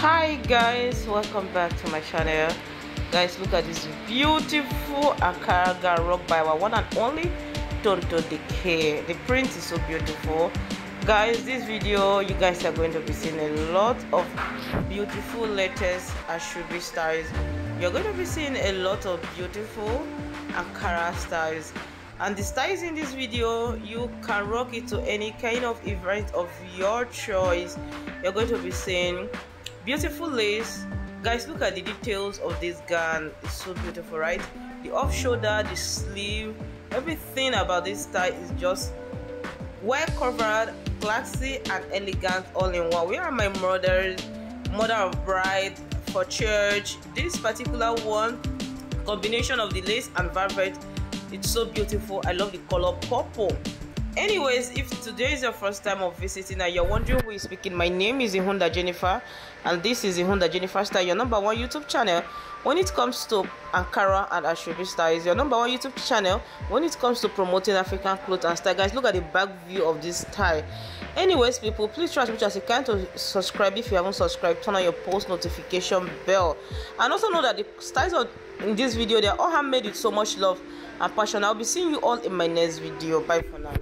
hi guys. Welcome back to my channel. Guys look at this beautiful akaraga rock by our one and only Tonto Dikeh the print is so beautiful. Guys this video you guys are going to be seeing a lot of beautiful letters asoebi styles. You're going to be seeing a lot of beautiful ankara styles. And the styles in this video you can rock it to any kind of event of your choice. You're going to be seeing beautiful lace. Guys look at the details of this gown. It's so beautiful right? The off shoulder the sleeve everything about this style is just well covered classy and elegant all in one. We are my mother's mother of bride for church? This particular one combination of the lace and velvet it's so beautiful. I love the color purple anyways if today is your first time of visiting and you're wondering who is speaking my name is ihunda jennifer and this is ihunda jennifer Styles, your number one youtube channel. When it comes to ankara and asoebi style is your number one youtube channel when it comes to promoting african clothes and style. Guys look at the back view of this tie. anyways people please try as much as you can to subscribe. If you haven't subscribed turn on your post notification bell. And also know that the styles of in this video they are all handmade with so much love and passion. I'll be seeing you all in my next video. Bye for now